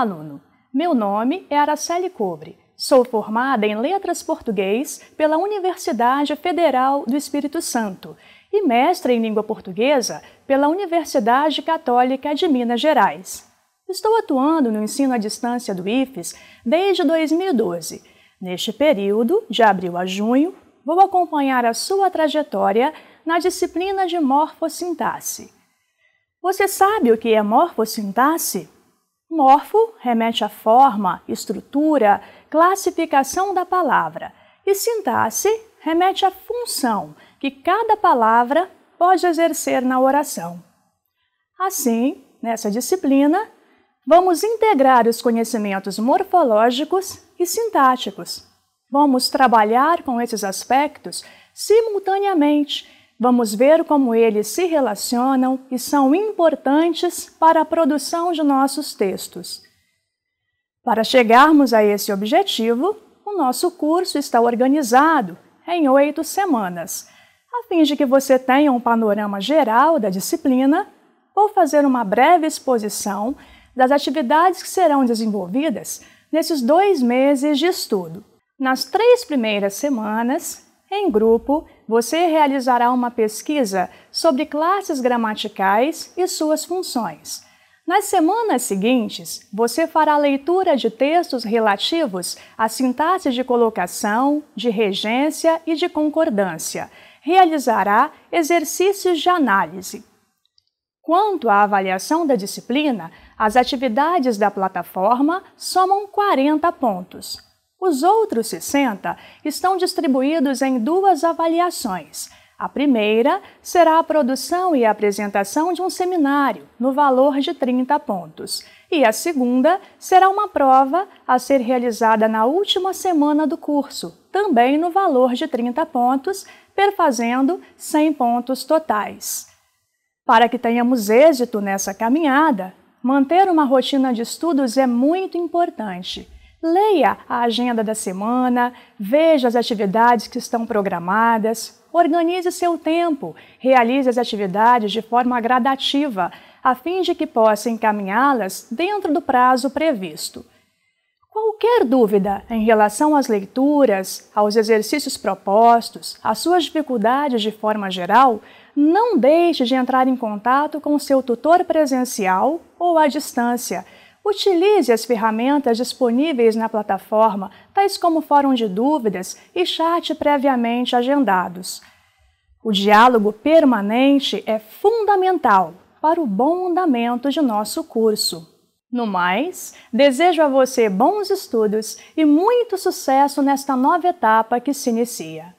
Aluno! Meu nome é Araceli Cobre. Sou formada em Letras Português pela Universidade Federal do Espírito Santo e mestre em Língua Portuguesa pela Universidade Católica de Minas Gerais. Estou atuando no ensino à distância do IFES desde 2012. Neste período, de abril a junho, vou acompanhar a sua trajetória na disciplina de morfossintaxe. Você sabe o que é morfossintaxe? Morfo remete à forma, estrutura, classificação da palavra, e sintaxe remete à função que cada palavra pode exercer na oração. Assim, nessa disciplina, vamos integrar os conhecimentos morfológicos e sintáticos. Vamos trabalhar com esses aspectos simultaneamente Vamos ver como eles se relacionam e são importantes para a produção de nossos textos. Para chegarmos a esse objetivo, o nosso curso está organizado em oito semanas. A fim de que você tenha um panorama geral da disciplina, vou fazer uma breve exposição das atividades que serão desenvolvidas nesses dois meses de estudo. Nas três primeiras semanas, em grupo, você realizará uma pesquisa sobre classes gramaticais e suas funções. Nas semanas seguintes, você fará leitura de textos relativos à sintaxe de colocação, de regência e de concordância. Realizará exercícios de análise. Quanto à avaliação da disciplina, as atividades da plataforma somam 40 pontos. Os outros 60 estão distribuídos em duas avaliações. A primeira será a produção e apresentação de um seminário, no valor de 30 pontos. E a segunda será uma prova a ser realizada na última semana do curso, também no valor de 30 pontos, perfazendo 100 pontos totais. Para que tenhamos êxito nessa caminhada, manter uma rotina de estudos é muito importante. Leia a agenda da semana, veja as atividades que estão programadas, organize seu tempo, realize as atividades de forma gradativa, a fim de que possa encaminhá-las dentro do prazo previsto. Qualquer dúvida em relação às leituras, aos exercícios propostos, às suas dificuldades de forma geral, não deixe de entrar em contato com seu tutor presencial ou à distância Utilize as ferramentas disponíveis na plataforma, tais como fórum de dúvidas e chat previamente agendados. O diálogo permanente é fundamental para o bom andamento de nosso curso. No mais, desejo a você bons estudos e muito sucesso nesta nova etapa que se inicia.